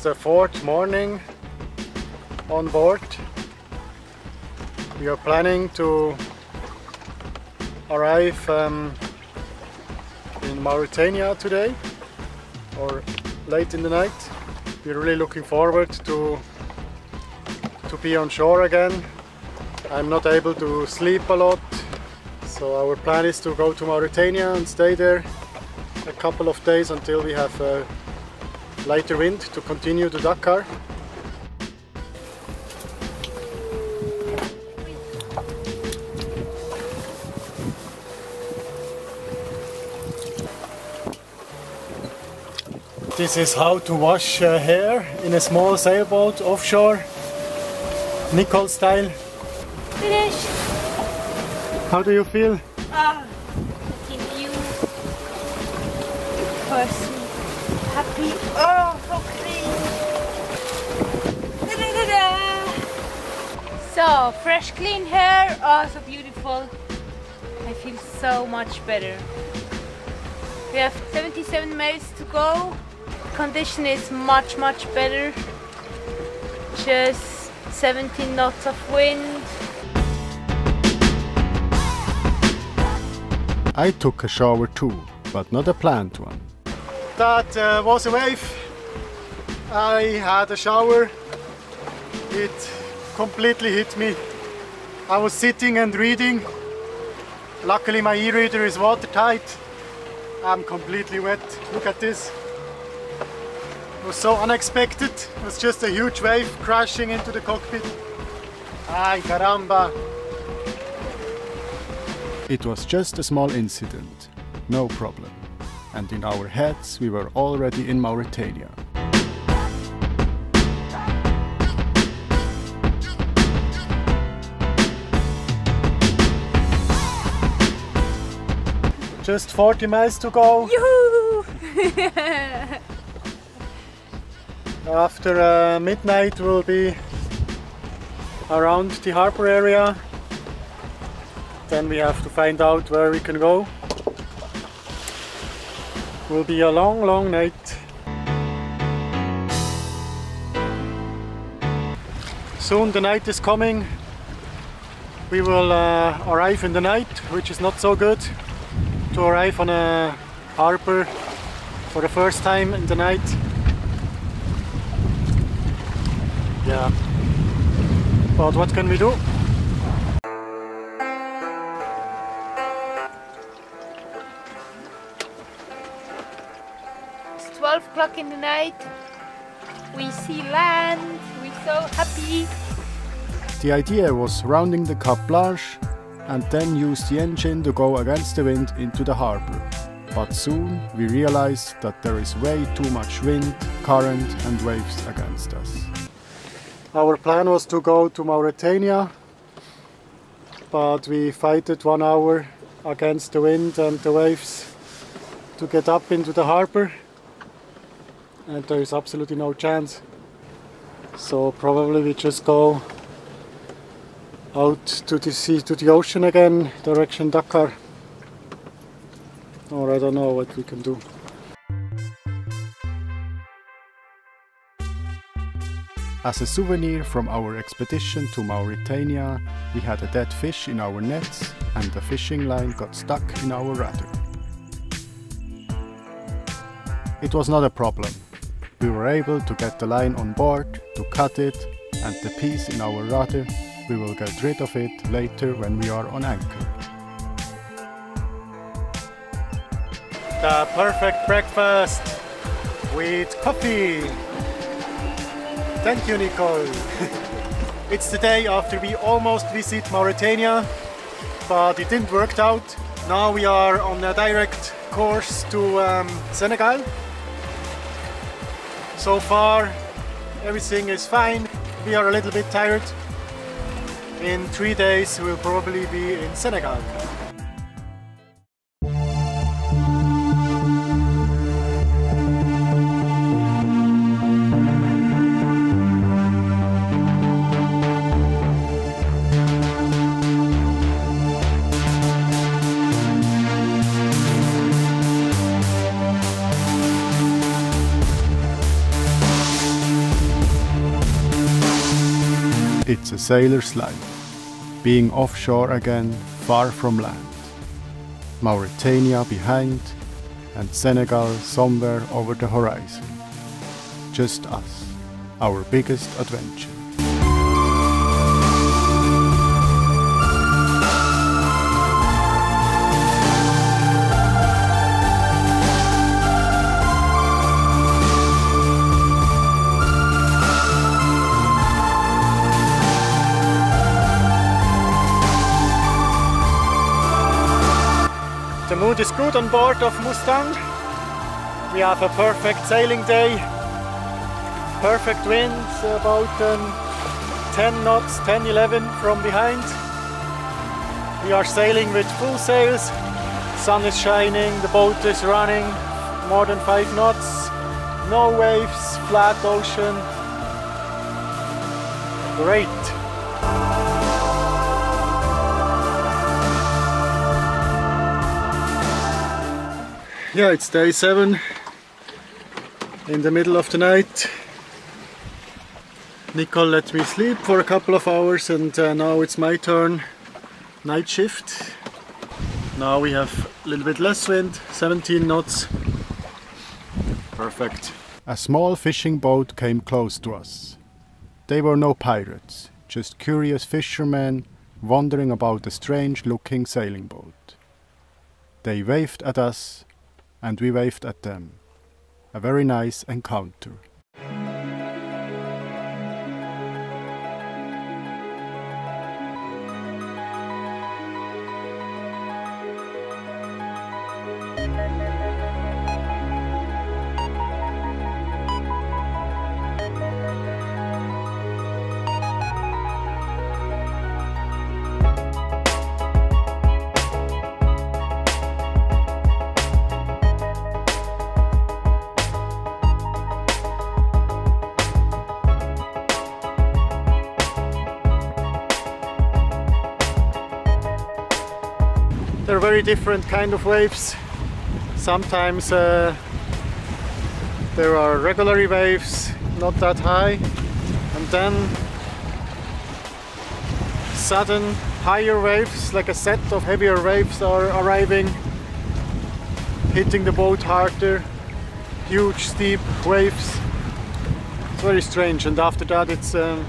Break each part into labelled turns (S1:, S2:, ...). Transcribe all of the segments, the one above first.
S1: It's the fourth morning on board. We are planning to arrive um, in Mauritania today or late in the night. We're really looking forward to to be on shore again. I'm not able to sleep a lot, so our plan is to go to Mauritania and stay there a couple of days until we have a lighter wind to continue to Dakar. This is how to wash uh, hair in a small sailboat offshore, Nicole style.
S2: Finish.
S1: How do you feel?
S2: Ah, looking new person. Happy. Oh, so clean. Da-da-da-da. So, fresh, clean hair. Oh, so beautiful. I feel so much better. We have 77 miles to go. Condition is much, much better. Just 17 knots of wind.
S1: I took a shower too, but not a planned one. That uh, was a wave. I had a shower. It completely hit me. I was sitting and reading. Luckily my e-reader is watertight. I'm completely wet. Look at this. It was so unexpected. It was just a huge wave crashing into the cockpit. Ay caramba. It was just a small incident, no problem. And in our heads we were already in Mauritania. Just 40 miles to go. After uh, midnight we'll be around the harbor area. Then we have to find out where we can go. Will be a long, long night. Soon the night is coming. We will uh, arrive in the night, which is not so good. To arrive on a harbor for the first time in the night. Yeah. But what can we do?
S2: O'clock in the night. We see land. We're so happy.
S1: The idea was rounding the Cap Blanche and then use the engine to go against the wind into the harbor. But soon we realized that there is way too much wind, current and waves against us. Our plan was to go to Mauritania, but we fighted one hour against the wind and the waves to get up into the harbor and there is absolutely no chance. So probably we just go out to the sea, to the ocean again, direction Dakar. Or I don't know what we can do. As a souvenir from our expedition to Mauritania, we had a dead fish in our nets and the fishing line got stuck in our rudder. It was not a problem. We were able to get the line on board, to cut it, and the piece in our rudder, we will get rid of it later when we are on anchor. The perfect breakfast with coffee. Thank you, Nicole. it's the day after we almost visit Mauritania, but it didn't work out. Now we are on a direct course to um, Senegal. So far, everything is fine. We are a little bit tired. In three days, we'll probably be in Senegal.
S3: It's a sailor's life, being offshore again, far from land. Mauritania behind, and Senegal somewhere over the horizon. Just us, our biggest adventure.
S1: Board of Mustang. We have a perfect sailing day. Perfect winds, about um, 10 knots, 10, 11 from behind. We are sailing with full sails. Sun is shining, the boat is running more than 5 knots. No waves, flat ocean. Great. Yeah, it's day seven in the middle of the night. Nicole let me sleep for a couple of hours and uh, now it's my turn. Night shift. Now we have a little bit less wind, 17 knots. Perfect.
S3: A small fishing boat came close to us. They were no pirates, just curious fishermen wandering about a strange looking sailing boat. They waved at us and we waved at them. A very nice encounter.
S1: They're very different kind of waves. Sometimes uh, there are regular waves, not that high, and then sudden higher waves, like a set of heavier waves are arriving, hitting the boat harder, huge steep waves. It's very strange, and after that it's um,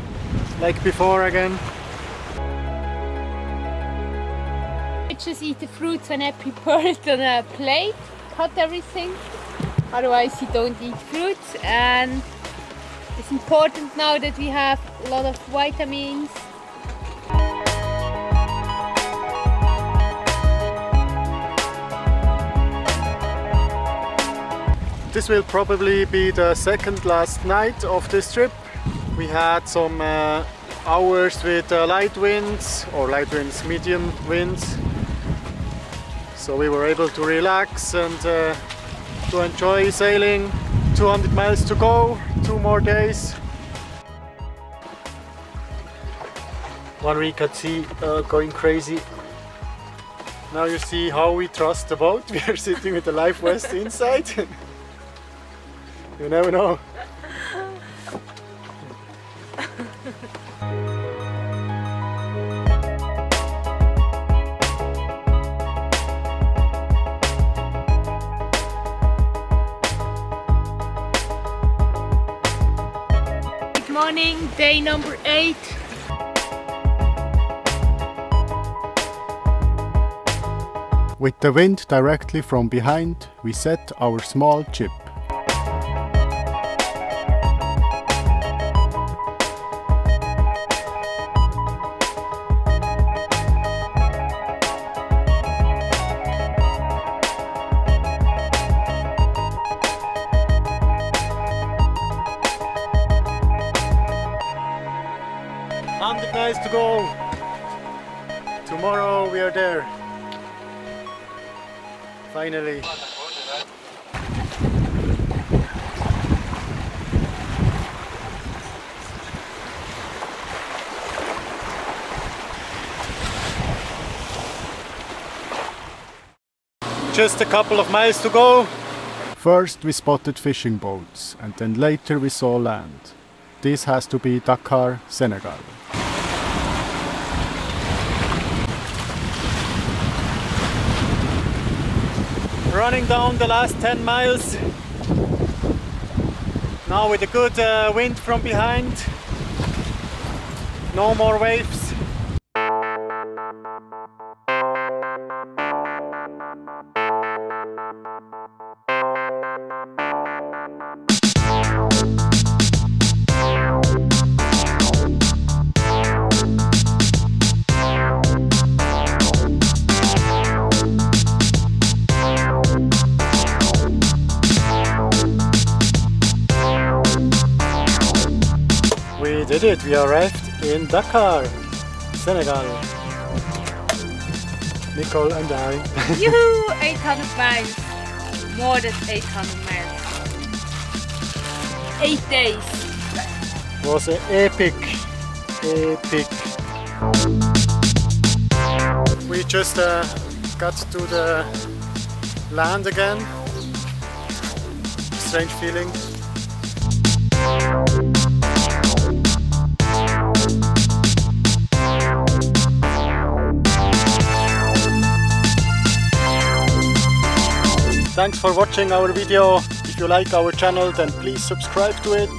S1: like before again.
S2: Just eat the fruits when I prepare it on a plate, cut everything. Otherwise, you don't eat fruits. And it's important now that we have a lot of vitamins.
S1: This will probably be the second last night of this trip. We had some uh, hours with uh, light winds or light winds, medium winds. So we were able to relax and uh, to enjoy sailing. 200 miles to go, two more days. One week at sea, uh, going crazy. Now you see how we trust the boat. We are sitting with the life vest inside. You never know.
S2: Morning, day number eight.
S3: With the wind directly from behind, we set our small
S1: jib. Tomorrow we are there. Finally. Just a couple of miles to go.
S3: First, we spotted fishing boats, and then later we saw land. This has to be Dakar, Senegal.
S1: Running down the last 10 miles. Now with a good uh, wind from behind. No more waves. We did it, we arrived in Dakar, Senegal. Nicole and I.
S2: Yoo-hoo! 800 miles. More than 800 miles. Eight days.
S1: was an epic, epic. We just uh, got to the land again. Strange feeling. Thanks for watching our video. If you like our channel then please subscribe to it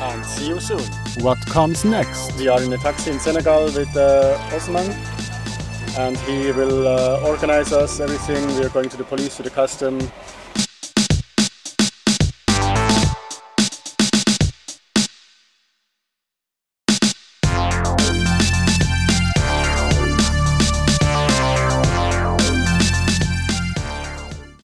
S1: and see you soon.
S3: What comes next?
S1: We are in a taxi in Senegal with uh, Osman and he will uh, organize us everything. We are going to the police, to the custom,